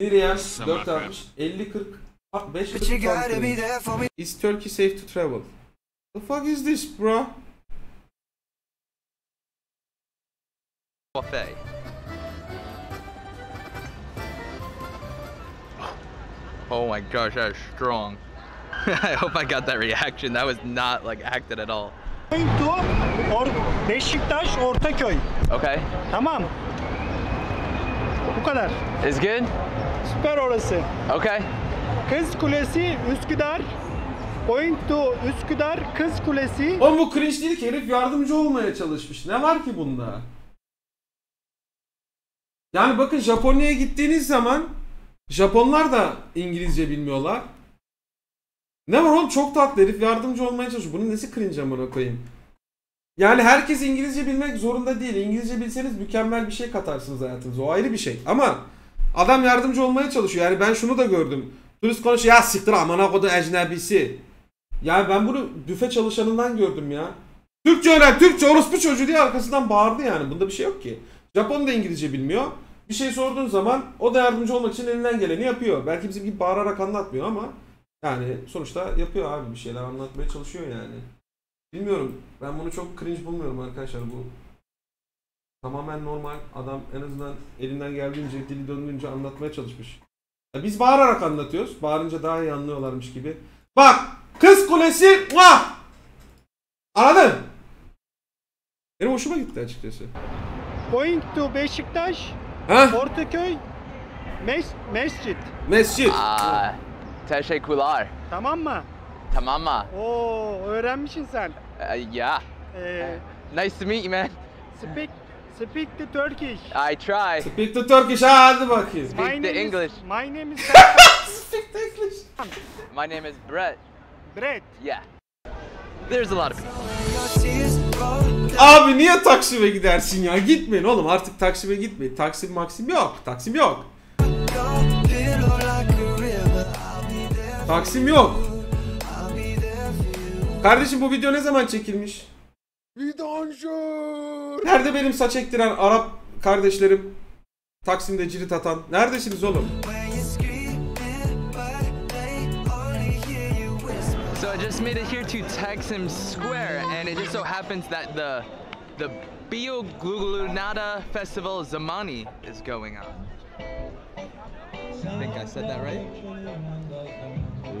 Bir yer 4 crap. almış. 50 40 5 40 gotta be there for me. Is Turkey safe to travel? The fuck is this bro? buffet. Oh my gosh, that is strong. I hope I got that reaction. That was not like acted at all. Going to or Beşiktaş Ortaköy. Okay. Tamam. Bu kadar. Is good? Süper orası. Okay. Kız Kulesi Üsküdar. Going to Üsküdar Kız Kulesi. Oğlum bu cringe değil ki herif yardımcı olmaya çalışmış. Ne var ki bunda? Yani bakın Japonya'ya gittiğiniz zaman Japonlar da İngilizce bilmiyorlar. Ne var oğlum çok tatlı herif yardımcı olmaya çalışıyor. Bunun nesi cringe amına koyayım? Yani herkes İngilizce bilmek zorunda değil. İngilizce bilseniz mükemmel bir şey katarsınız hayatınıza. O ayrı bir şey. Ama adam yardımcı olmaya çalışıyor. Yani ben şunu da gördüm. Turist konuşuyor ya siktir amına kodu ecnebisi. Ya ben bunu büfe çalışanından gördüm ya. Türkçe öğren, Türkçe orospu çocuğu diye arkasından bağırdı yani. Bunda bir şey yok ki. Japon da İngilizce bilmiyor. Bir şey sorduğun zaman o da yardımcı olmak için elinden geleni yapıyor. Belki bizim gibi bağırarak anlatmıyor ama yani sonuçta yapıyor abi bir şeyler anlatmaya çalışıyor yani. Bilmiyorum. Ben bunu çok cringe bulmuyorum arkadaşlar bu. Tamamen normal. Adam en azından elinden geldiğince, dili döndüğünce anlatmaya çalışmış. Ya biz bağırarak anlatıyoruz. Bağırınca daha iyi anlıyorlarmış gibi. Bak! Kız kulesi! Muah! Anladın? Benim hoşuma gitti açıkçası. Going to Beşiktaş Ha? Ortaköy Mes Mescit. Mescit. Ah, teşekkürler. Tamam mı? Tamam mı? Oo öğrenmişsin sen. Uh, yeah. Ee, Nice to meet you, man. speak speak the Turkish. I try. Speak the Turkish. Ha, hadi bakayım. Speak the English. Is, my name is Speak the English. My name is Brett. Brett. Yeah. There's a lot of people. Abi niye Taksim'e gidersin ya? Gitmeyin oğlum artık Taksim'e gitmeyin. Taksim Maksim yok. Taksim yok. Your pillow Kardeşim bu video ne zaman çekilmiş? Nerede benim saç ektiren Arap kardeşlerim? Taksim'de cirit atan. Neredesiniz oğlum? So I just made it here to Taksim Square, and it just so happens that the the Bioglugunada Festival Zamani is going on. I think I said that right.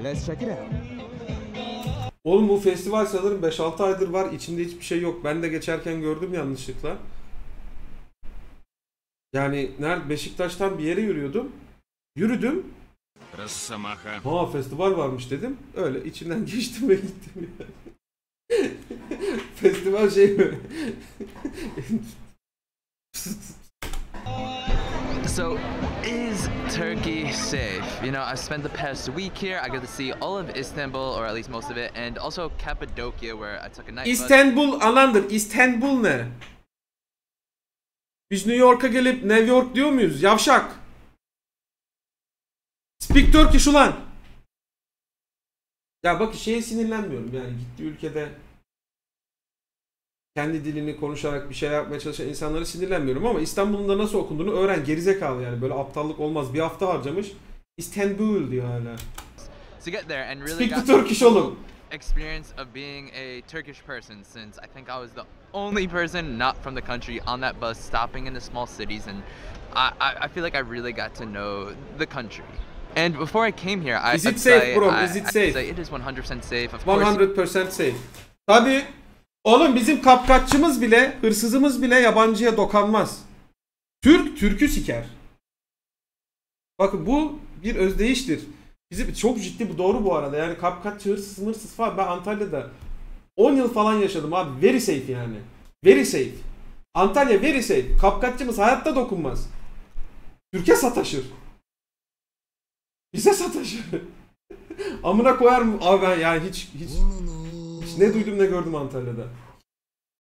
Let's check it out. Oğlum bu festival sanırım 5-6 aydır var. İçinde hiçbir şey yok. Ben de geçerken gördüm yanlışlıkla. Yani nerede Beşiktaş'tan bir yere yürüyordum. Yürüdüm. Ressamaha. Ha festival varmış dedim. Öyle içinden geçtim ve gittim yani. festival şey mi? So, is Turkey safe? You know, I spent the past week here. I got to see all of Istanbul, or at least most of it, and also Cappadocia, where I took a night. İstanbul alandır. İstanbul ne? Biz New York'a gelip New York diyor muyuz? Yavşak. Speak Turkish ulan. Ya bak şeye sinirlenmiyorum yani gittiği ülkede kendi dilini konuşarak bir şey yapmaya çalışan insanlara sinirlenmiyorum ama İstanbul'un da nasıl okunduğunu öğren gerizekalı yani böyle aptallık olmaz bir hafta harcamış İstanbul diyor hala. to get there and really Speak the Turkish oğlum. experience of being a Turkish person since I think I was the only person not from the country on that bus stopping in the small cities and I, I, I feel like I really got to know the country. And before I came here, I, Is it safe, say, bro? I, Is it safe? it is 100% safe. Of course, 100% safe. Tabi. Oğlum bizim kapkaççımız bile, hırsızımız bile yabancıya dokanmaz. Türk, Türk'ü siker. Bakın bu bir özdeyiştir. Bizim çok ciddi bu doğru bu arada. Yani kapkaççı, hırsız, hırsız falan. Ben Antalya'da 10 yıl falan yaşadım abi. Very safe yani. Very safe. Antalya very safe. Kapkaççımız hayatta dokunmaz. Türkiye sataşır. Bize sataşır. Amına koyar mı? Abi ben yani hiç hiç hiç ne duydum ne gördüm Antalya'da.